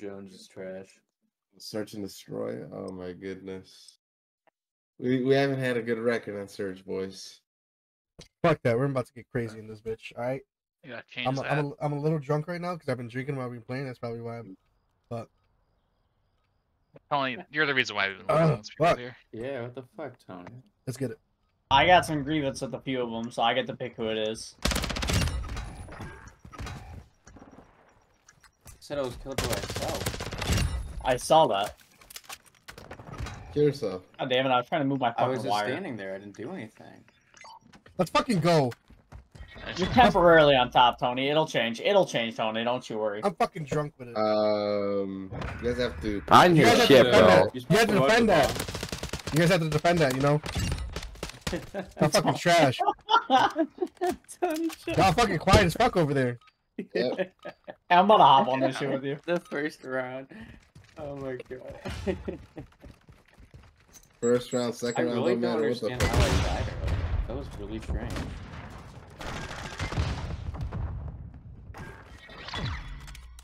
Jones is trash. Search and destroy. Oh my goodness. We we haven't had a good record on Surge, boys. Fuck that. We're about to get crazy in this bitch. All right. You gotta change I'm a, that. I'm a, I'm a little drunk right now because I've been drinking while we've been playing. That's probably why. I'm, Tony, you're the reason why we've been Oh, losing these people fuck. here. Yeah, what the fuck, Tony? let's get it. I got some grievance with a few of them, so I get to pick who it is. Said I was killed by myself. I saw that. Kill yourself. God damn it! I was trying to move my fucking I was just wire. standing there. I didn't do anything. Let's fucking go. You're temporarily on top, Tony. It'll change. It'll change, Tony. Don't you worry. I'm fucking drunk with it. Um, you guys have to. I didn't You hear guys have shit, defend bro. that. You have to defend that. You guys have to defend that. You know. I'm fucking trash. Tony, shut Y'all fucking quiet as fuck over there. Yep. I'm about to hop on this shit with you. the first round. Oh my god. First round, I second round, really don't don't matter what the understand fuck. how I died. That was really strange.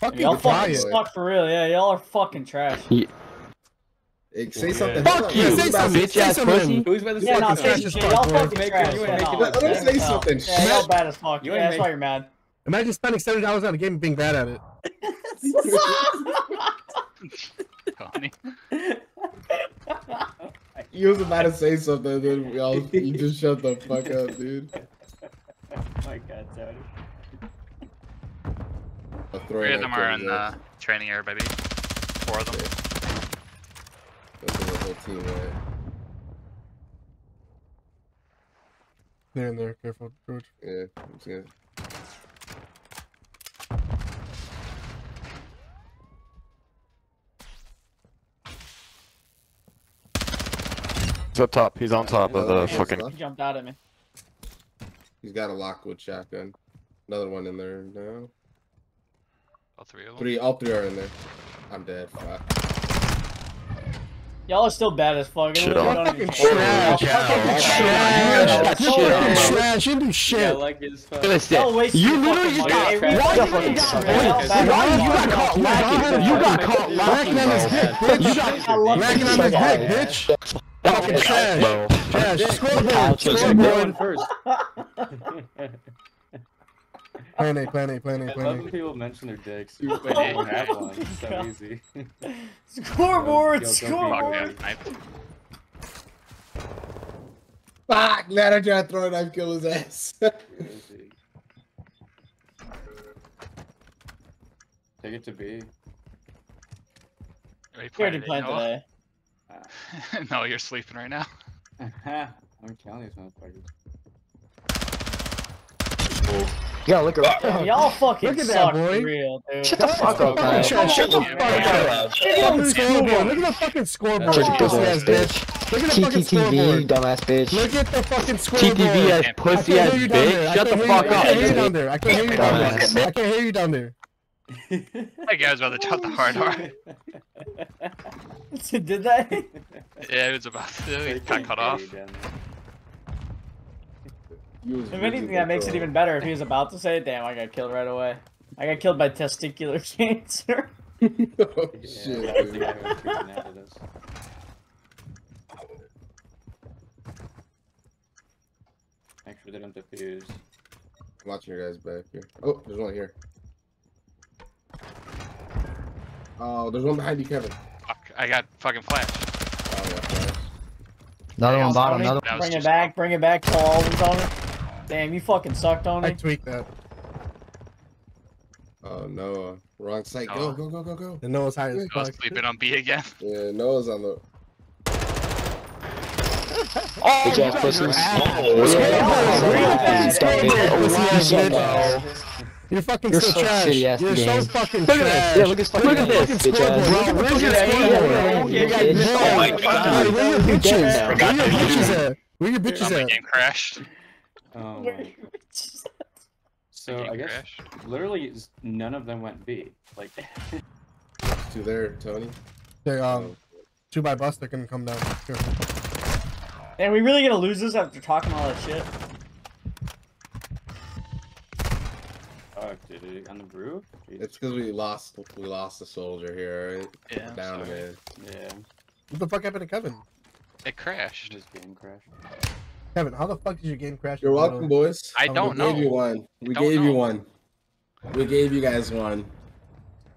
Fucking Y'all fucking suck for real. Yeah, y'all are fucking trash. Hey, say something. Fuck you, say who's something. bitch Say ass pussy. Who's by the Yeah, no, fucking trash as shit, fuck, y'all fucking trash. you ain't making it- Let him say something. Yeah, y'all bad as fuck. You Yeah, that's why you're mad. Imagine spending seventy dollars on a game and being bad at it. Tony. You was about to say something, then we all you just shut the fuck up, dude. oh my god, Tony. Three of them are in the training area, baby. Four of them. That's the whole team, right? There and there. Careful, George. Yeah, I'm just He's up top. He's on top of the fucking. He jumped out at me. He's got a Lockwood shotgun. Another one in there now. All three of them. Three, all three are in there. I'm dead. Fuck. Y'all are still bad as fuck. Shit on. Fucking trash. Y'all fucking Fucking trash. trash. Shit Fucking on. trash. You do Yeah, shit. like his fuck. Look at this shit. Y'all wasting You literally just got. Why Red, the y'all fuck? Why. Y'all bad why as you fuck. got caught lacking? You got caught Racking on his dick, bitch. You got I on his dick, bitch. Fucking trash. bro. Trash. Scoreboard. Ouch. Going Scoreboard. first. Plan A, plan A, plan A, I love when people mention their dicks. Yeah. But they don't have one. It's so easy. Scoreboard, Yo, don't Fuck, scoreboard. I- Fuck! Glad I tried to throw a knife, kill his ass. Take it to B. Are you We already playing today. no, you're sleeping right now. I'm killing these motherfuckers. Yeah, look at Yeah, y'all fucking Look at that, boy. for real, dude. Shut the fuck up, Fucking man. trash. Shut the Yeah, fuck yeah. up. Fucking scoreboard. Look at the fucking scoreboard. Check you pussy ass ass bitch. Look at the fucking TTTV, scoreboard. dumbass bitch. Look at the fucking scoreboard. TTV ass I I pussy ass hear you down there. bitch. Shut the fuck you- I can't hear you down there. I can't hear you down there. I can't hear you down there. That guy's about to drop the hard R. Did they? Yeah, he was about to. He got cut off. If anything, that makes it even better if he was about to say. Damn, I got killed right away. I got killed by testicular cancer. oh, shit, that's the dude. guy who was shooting at us. Make sure they don't defuse. I'm watching your guys back here. Oh, there's one here. Oh, there's one behind you, Kevin. Fuck, I got fucking flash. Oh, yeah, flash. Another one bottom, another That was Bring it back, bring it back, kill all of them, Tony. Damn, you fucking sucked on it. I Tony. tweaked that. Oh, no. Wrong site. Go, Noah. go, go, go, go. The Noah's high as I was fuck. sleeping on B again. Yeah, Noah's on the. Oh, bitch ass pussy. You're fucking You're so, so trash. You're so fucking Look at trash. this. Yeah, look at this. Look at this, fucking bitch ass. scoreboard. Look at the Where's your fucking aim? scoreboard. You You got bitch. no- Oh my Hey, God. Where your bitches? got Where your bitches at? Where your Oh, bitches at? game crashed. Oh my. So I guess crashed. literally none of them went B. Like Two there, Tony. They're um two by bus. They're gonna come down. Here. Damn, we really gonna lose this after talking all that shit? Fuck on the roof? Jeez. It's because we lost we lost a soldier here. Right? Yeah, I'm Down sorry. mid. Yeah, What the fuck happened to Kevin? It crashed. his game crashed. Kevin, how the fuck did your game crash? You're welcome, middle? boys. I don't we know. gave you one. We don't gave you one. We gave you guys one.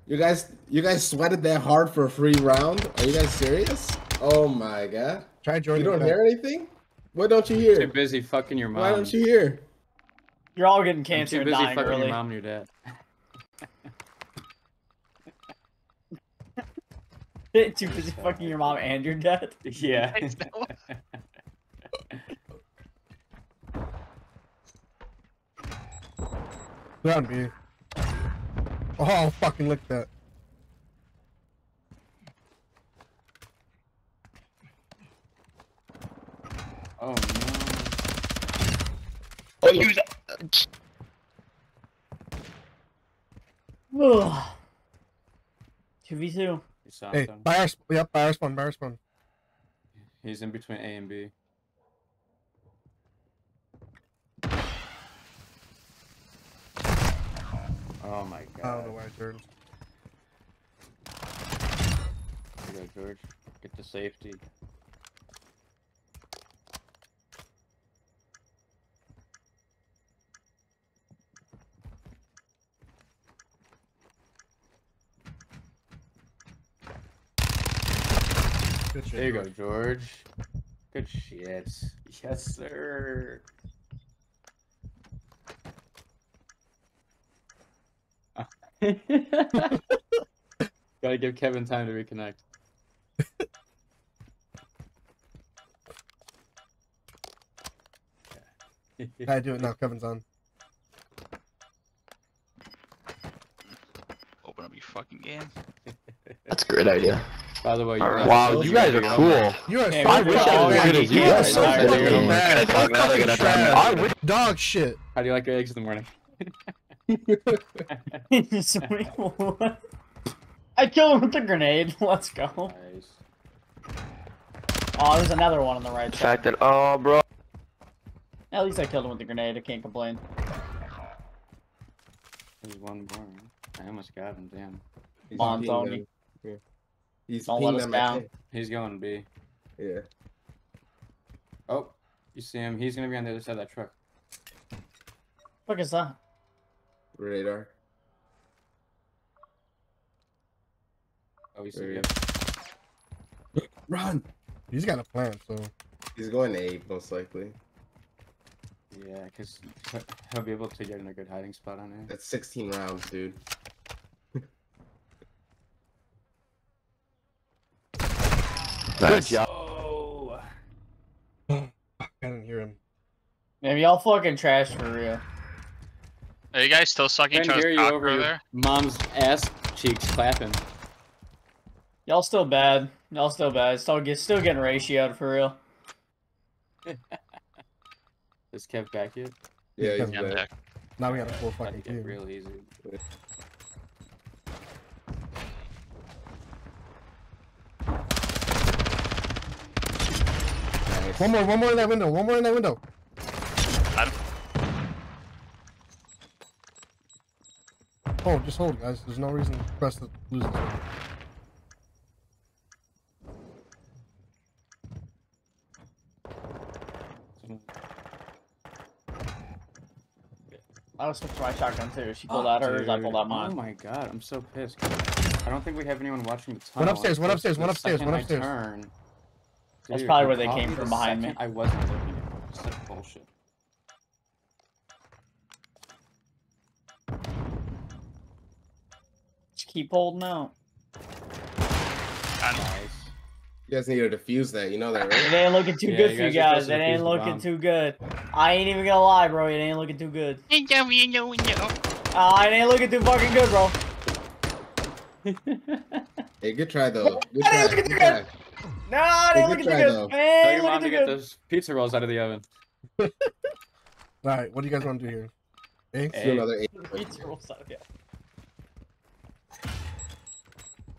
You guys, you guys sweated that hard for a free round? Are you guys serious? Oh my god! Try joining. You don't hear anything? What don't you hear? Too hear? busy fucking your mom. Why don't you hear? You're all getting cancer. I'm cancer too busy fucking early. your mom and your dad. Too busy fucking your mom and your dad? Yeah. That'd be. Oh, I'll fucking lick that. Oh no. Oh, you. Ugh. 2v2. Hey, down. fire, yep, fire spawn, fire spawn. He's in between A and B. Oh my god. I don't know why I turned. Here you go, George. Get to safety. Good shit. There you go, George. George. Good shit. Yes, sir. Gotta give Kevin time to reconnect. I do it now. Kevin's on. Open up your fucking game. That's a great idea. By the way, you Alright. guys- Wow, you guys are cool. You are Yeah, so I wish I was as good as you. Yeah, guys. so I fucking wish- mad. Gonna talk gonna. I wish- Dog shit. How do you like your eggs in the morning? So many- what? I killed him with the grenade. Let's go. Nice. Oh, there's another one on the right The side. fact that, oh, bro. At least I killed him with the grenade. I can't complain. There's one more. I almost got him, damn. He's on, peeing Tony. them. Yeah. He's Don't let us down. He's going B. Yeah. Oh, you see him? He's gonna be on the other side of that truck. What is that? Radar. Oh, he's There he yep. Run. He's got a plan, so. He's going to eight most likely. Yeah, because he'll be able to get in a good hiding spot on there. That's 16 rounds, dude. Good Nice. job. Oh! I didn't hear him. Maybe y'all fucking trash for real. Are you guys still sucking each Couldn't other's hear you cock over over there? mom's ass cheeks clapping. Y'all still bad. Y'all still bad. Still get still getting ratioed for real. Is Kev back yet? Yeah, he's Yeah, I'm back. back. Now we got a full About to fucking get team. real easy. One more, one more in that window. One more in that window. Got him. Hold, oh, just hold, guys. There's no reason for us to lose this one. I was switching my shotgun too. She pulled oh, out hers. I pulled out mine. Oh my god, I'm so pissed. I don't think we have anyone watching the One tunnel. upstairs, one upstairs, the one upstairs, second one upstairs. turn- That's probably where they came from the behind me. I wasn't looking at it. Such bullshit. Just keep holding out. Nice. You guys need to defuse that. You know that, right? It ain't looking too Yeah, good you for you guys are guys. It ain't looking bomb. too good. I ain't even gonna lie, bro. It ain't looking too good. Uh, it ain't looking too fucking good, bro. Hey, good try though. Good try. didn't look at Good try. No, it Hey, ain't good looking too try, good. though. It Tell ain't your mom looking to get good. those pizza rolls out of the oven. Alright, what do you guys want to do here? Let's do another eight. Pizza rolls out of it.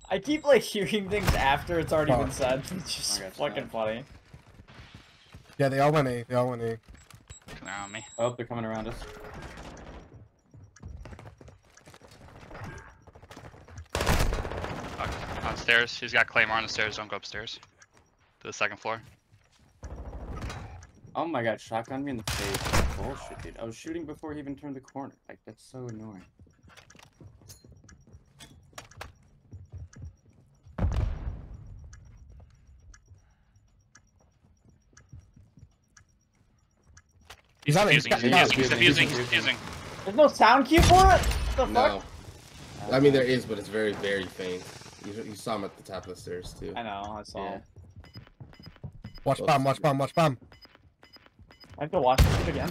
I keep like hearing things after it's already been oh. said. It's just I fucking snapped. funny. Yeah, they all went A. They all went A. Come around me. Oh, they're coming around us. Stairs. He's got Claymore on the stairs. Don't go upstairs. To the second floor. Oh my god, shotgun me in the face. Bullshit, dude. I was shooting before he even turned the corner. Like, that's so annoying. He's He's on it, he's defusing. He's got- defusing. He's no, defusing. he's He's defusing. defusing. There's no sound cue for it? What the fuck? No. I mean, there is, but it's very, very faint. You, you saw him at the top of the stairs, too. I know, I saw. Yeah. Watch bomb, watch bomb, watch bomb. I have to watch this again.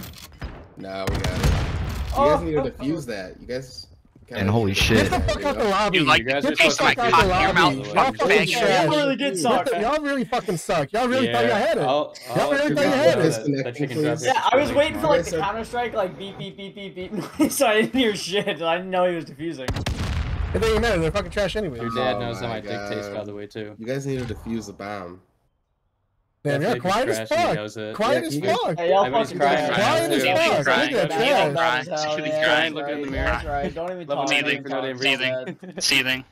No, we got it. You Oh, guys need to oh, defuse that. You guys. And holy shit. Get the fuck out the you lobby. You like You guys Get are the taste fuck out cock the in your lobby. mouth, Y'all fucking fucking faggot. trash. Y'all really did suck, What the- huh? Y'all really fucking suck. Y'all really thought y'all had it. Y'all really thought you had it. Oh, oh, that Disconnecting, chicken drop please. is Yeah, I was waiting for like the Counter Strike like beep beep beep beep beep, so I didn't hear shit. I didn't know he was defusing. It doesn't matter. They're fucking trash anyway. Your dad Oh knows how my my dick tastes, by the way, too. You guys need to defuse the bomb. Damn, you're quiet as trash and he fuck. Quiet as fuck. Hey, y'all I bet he's fucking crying crying. Quiet as fuck. Look crying. at that He's trash. crying. He's crying. Look in the mirror. Don't even Level talk. seething don't even for talk, no it's damn all reason. bad. Seething.